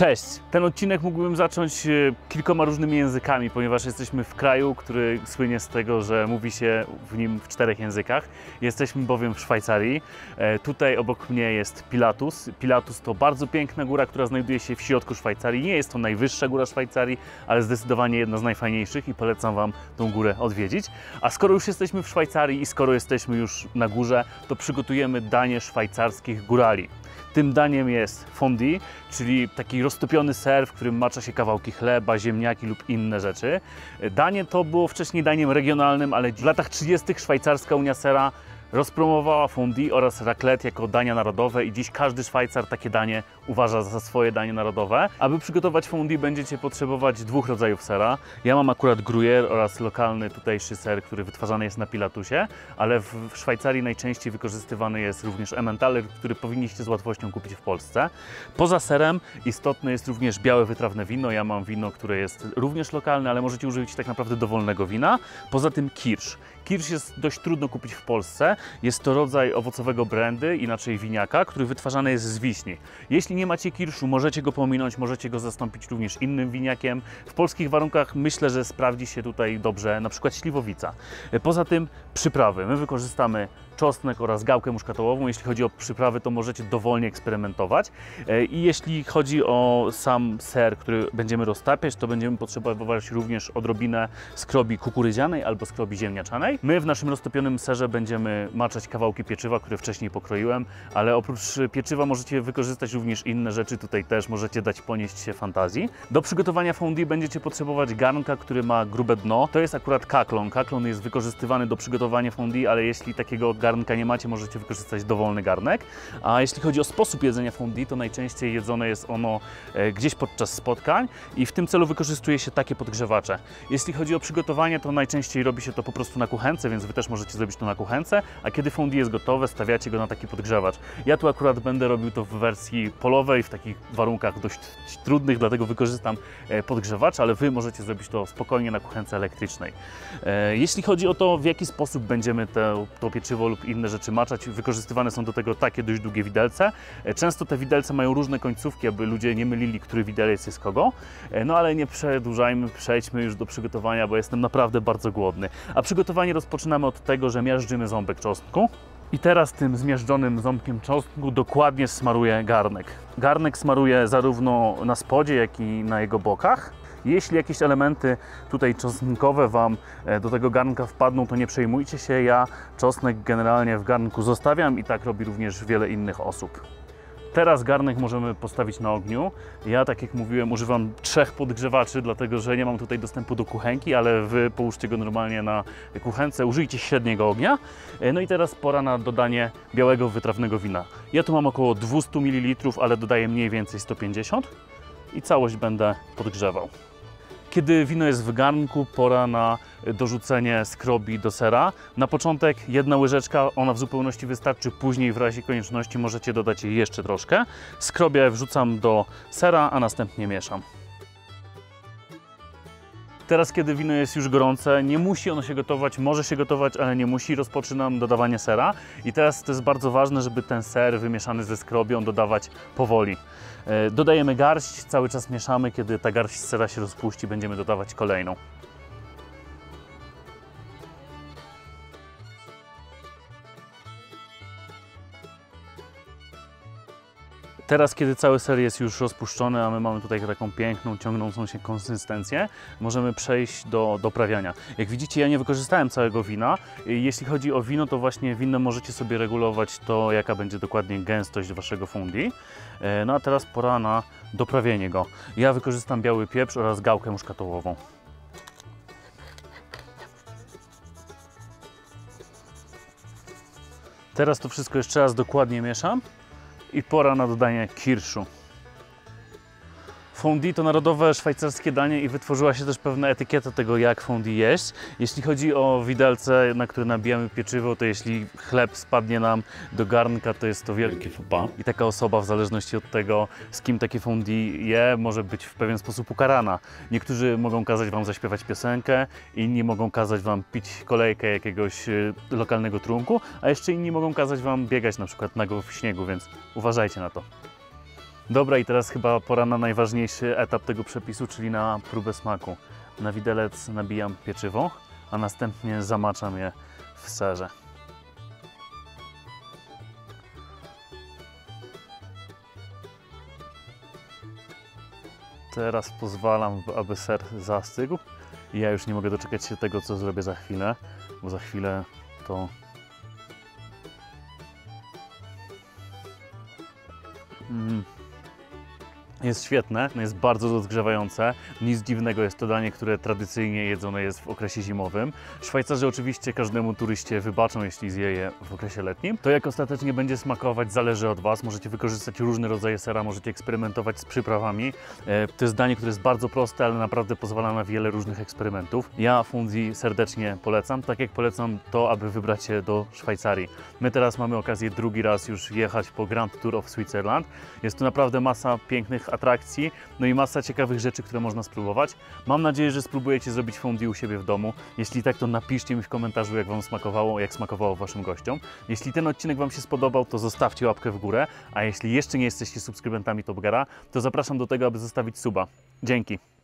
Cześć! Ten odcinek mógłbym zacząć e, kilkoma różnymi językami, ponieważ jesteśmy w kraju, który słynie z tego, że mówi się w nim w czterech językach. Jesteśmy bowiem w Szwajcarii. E, Tutaj obok mnie jest Pilatus. Pilatus to bardzo piękna góra, która znajduje się w środku Szwajcarii. Nie jest to najwyższa góra Szwajcarii, ale zdecydowanie jedna z najfajniejszych i polecam Wam tą górę odwiedzić. A skoro już jesteśmy w Szwajcarii i skoro jesteśmy już na górze, to przygotujemy danie szwajcarskich górali. Tym daniem jest fondue, czyli taki roztopiony ser, w którym macza się kawałki chleba, ziemniaki lub inne rzeczy. Danie to było wcześniej daniem regionalnym, ale w latach 30. szwajcarska Unia Sera rozpromowała fondue oraz raclette jako dania narodowe i dziś każdy Szwajcar takie danie uważa za swoje danie narodowe. Aby przygotować fondue będziecie potrzebować dwóch rodzajów sera. Ja mam akurat gruyère oraz lokalny tutejszy ser, który wytwarzany jest na Pilatusie, ale w Szwajcarii najczęściej wykorzystywany jest również Emmentaler, który powinniście z łatwością kupić w Polsce. Poza serem istotne jest również białe wytrawne wino. Ja mam wino, które jest również lokalne, ale możecie użyć tak naprawdę dowolnego wina. Poza tym kirsz. Kirsz jest dość trudno kupić w Polsce. Jest to rodzaj owocowego brandy, inaczej winiaka, który wytwarzany jest z wiśni. Jeśli nie macie kirszu, możecie go pominąć, możecie go zastąpić również innym winiakiem. W polskich warunkach myślę, że sprawdzi się tutaj dobrze na przykład śliwowica. Poza tym przyprawy. My wykorzystamy czosnek oraz gałkę muszkatołową. Jeśli chodzi o przyprawy, to możecie dowolnie eksperymentować. E, I jeśli chodzi o sam ser, który będziemy roztapiać, to będziemy potrzebować również odrobinę skrobi kukurydzianej albo skrobi ziemniaczanej. My w naszym roztopionym serze będziemy maczać kawałki pieczywa, które wcześniej pokroiłem, ale oprócz pieczywa możecie wykorzystać również inne rzeczy. Tutaj też możecie dać ponieść się fantazji. Do przygotowania fondue będziecie potrzebować garnka, który ma grube dno. To jest akurat kaklon. Kaklon jest wykorzystywany do przygotowania fondue, ale jeśli takiego garnka nie macie, możecie wykorzystać dowolny garnek. A jeśli chodzi o sposób jedzenia fondue, to najczęściej jedzone jest ono e, gdzieś podczas spotkań i w tym celu wykorzystuje się takie podgrzewacze. Jeśli chodzi o przygotowanie, to najczęściej robi się to po prostu na kuchence, więc Wy też możecie zrobić to na kuchence, a kiedy fondue jest gotowe, stawiacie go na taki podgrzewacz. Ja tu akurat będę robił to w wersji polowej, w takich warunkach dość trudnych, dlatego wykorzystam e, podgrzewacz, ale Wy możecie zrobić to spokojnie na kuchence elektrycznej. E, Jeśli chodzi o to, w jaki sposób będziemy te, to pieczywo lub inne rzeczy maczać, wykorzystywane są do tego takie dość długie widelce. E, Często te widelce mają różne końcówki, aby ludzie nie mylili, który widelec jest kogo. No ale nie przedłużajmy, przejdźmy już do przygotowania, bo jestem naprawdę bardzo głodny. A przygotowanie rozpoczynamy od tego, że miażdżymy ząbek czosnku. I teraz tym zmiażdżonym ząbkiem czosnku dokładnie smaruję garnek. Garnek smaruję zarówno na spodzie, jak i na jego bokach. Jeśli jakieś elementy tutaj czosnkowe Wam e, do tego garnka wpadną, to nie przejmujcie się. Ja czosnek generalnie w garnku zostawiam i tak robi również wiele innych osób. Teraz garnek możemy postawić na ogniu. Ja, tak jak mówiłem, używam trzech podgrzewaczy, dlatego że nie mam tutaj dostępu do kuchenki, ale Wy połóżcie go normalnie na kuchence, użyjcie średniego ognia. E, No i teraz pora na dodanie białego wytrawnego wina. Ja tu mam około 200 ml, ale dodaję mniej więcej 150 i całość będę podgrzewał. Kiedy wino jest w garnku, pora na dorzucenie skrobi do sera. Na początek jedna łyżeczka, ona w zupełności wystarczy, później w razie konieczności możecie dodać jej jeszcze troszkę. Skrobię wrzucam do sera, a następnie mieszam. Teraz, kiedy wino jest już gorące, nie musi ono się gotować, może się gotować, ale nie musi. Rozpoczynam dodawanie sera. I teraz to jest bardzo ważne, żeby ten ser wymieszany ze skrobią dodawać powoli. E, Dodajemy garść, cały czas mieszamy. Kiedy ta garść sera się rozpuści, będziemy dodawać kolejną. Teraz, kiedy cały ser jest już rozpuszczony, a my mamy tutaj taką piękną, ciągnącą się konsystencję, możemy przejść do doprawiania. Jak widzicie, ja nie wykorzystałem całego wina. Jeśli chodzi o wino, to właśnie winem możecie sobie regulować to, jaka będzie dokładnie gęstość waszego fondue. E, No a teraz pora na doprawienie go. Ja wykorzystam biały pieprz oraz gałkę muszkatołową. Teraz to wszystko jeszcze raz dokładnie mieszam i pora na dodanie kirszu. Fondue to narodowe szwajcarskie danie i wytworzyła się też pewna etykieta tego, jak fondue jeść. Jeśli chodzi o widelce, na które nabijamy pieczywo, to jeśli chleb spadnie nam do garnka, to jest to wielkie faux. I taka osoba, w zależności od tego, z kim takie fondue je, może być w pewien sposób ukarana. Niektórzy mogą kazać Wam zaśpiewać piosenkę, inni mogą kazać Wam pić kolejkę jakiegoś y, lokalnego trunku, a jeszcze inni mogą kazać Wam biegać na przykład nago w śniegu, więc uważajcie na to. Dobra, i teraz chyba pora na najważniejszy etap tego przepisu, czyli na próbę smaku. Na widelec nabijam pieczywo, a następnie zamaczam je w serze. Teraz pozwalam, aby ser zastygł. Ja już nie mogę doczekać się tego, co zrobię za chwilę, bo za chwilę to Mm. Jest świetne, jest bardzo rozgrzewające. Nic dziwnego, jest to danie, które tradycyjnie jedzone jest w okresie zimowym. Szwajcarzy oczywiście każdemu turyście wybaczą, jeśli zje je w okresie letnim. To jak ostatecznie będzie smakować zależy od Was. Możecie wykorzystać różne rodzaje sera, możecie eksperymentować z przyprawami. E, To jest danie, które jest bardzo proste, ale naprawdę pozwala na wiele różnych eksperymentów. Ja Funzi serdecznie polecam, tak jak polecam to, aby wybrać się do Szwajcarii. My teraz mamy okazję drugi raz już jechać po Grand Tour of Switzerland. Jest tu naprawdę masa pięknych atrakcji, no i masa ciekawych rzeczy, które można spróbować. Mam nadzieję, że spróbujecie zrobić fondue u siebie w domu. Jeśli tak, to napiszcie mi w komentarzu, jak Wam smakowało, jak smakowało Waszym gościom. Jeśli ten odcinek Wam się spodobał, to zostawcie łapkę w górę, a jeśli jeszcze nie jesteście subskrybentami Top Gara, to zapraszam do tego, aby zostawić suba. Dzięki!